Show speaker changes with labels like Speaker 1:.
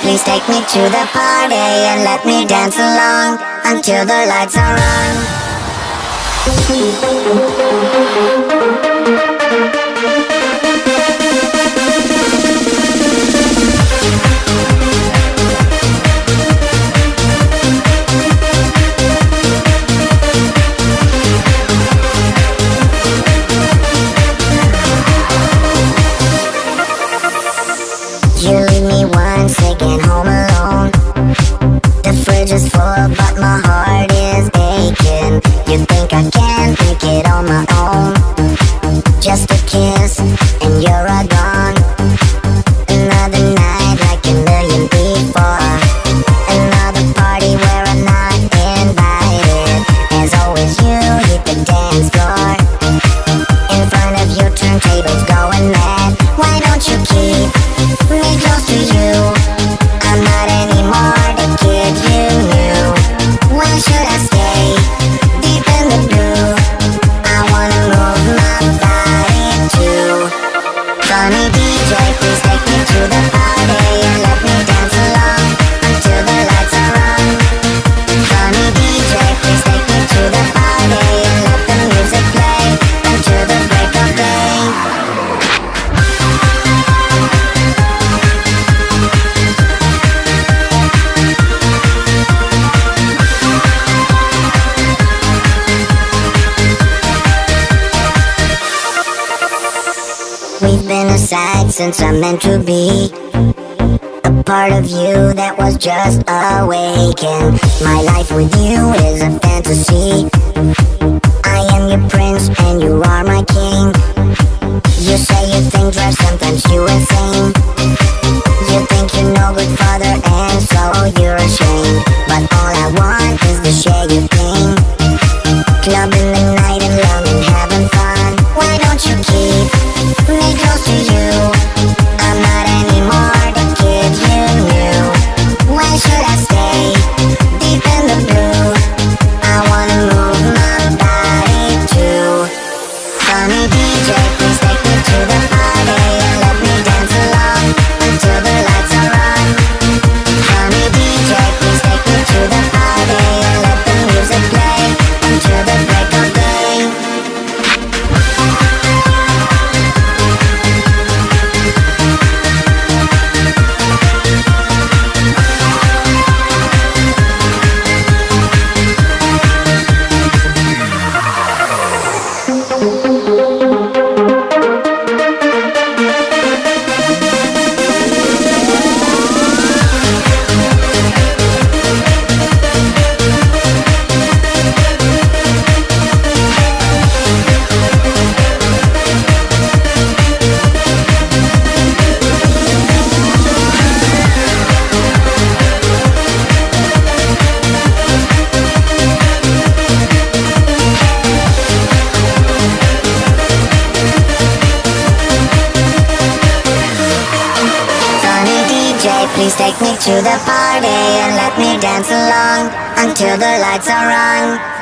Speaker 1: please take me to the party and let me dance along until the lights are on. Just is full, but my heart is aching. You think I can make it on my own? Just a kiss, and you're. Since I'm meant to be. A part of you that was just awakened. My life with you is a fantasy. I am your prince and you are my king. You say you think drive sometimes you insane You think you're no good father and so you're ashamed. But all I want is to share your pain. Clubbing the night and love Please take me to the party and let me dance along until the lights are on.